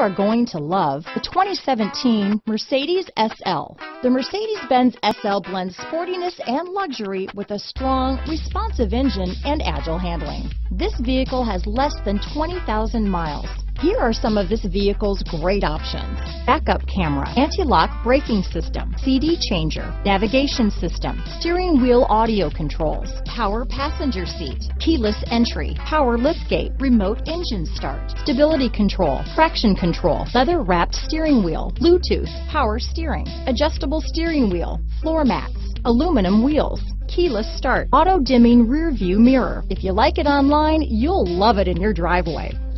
are going to love the 2017 Mercedes SL. The Mercedes-Benz SL blends sportiness and luxury with a strong, responsive engine and agile handling. This vehicle has less than 20,000 miles. Here are some of this vehicle's great options. Backup camera, anti-lock braking system, CD changer, navigation system, steering wheel audio controls, power passenger seat, keyless entry, power liftgate, remote engine start, stability control, traction control, leather wrapped steering wheel, Bluetooth, power steering, adjustable steering wheel, floor mats, aluminum wheels, keyless start, auto dimming rear view mirror. If you like it online, you'll love it in your driveway.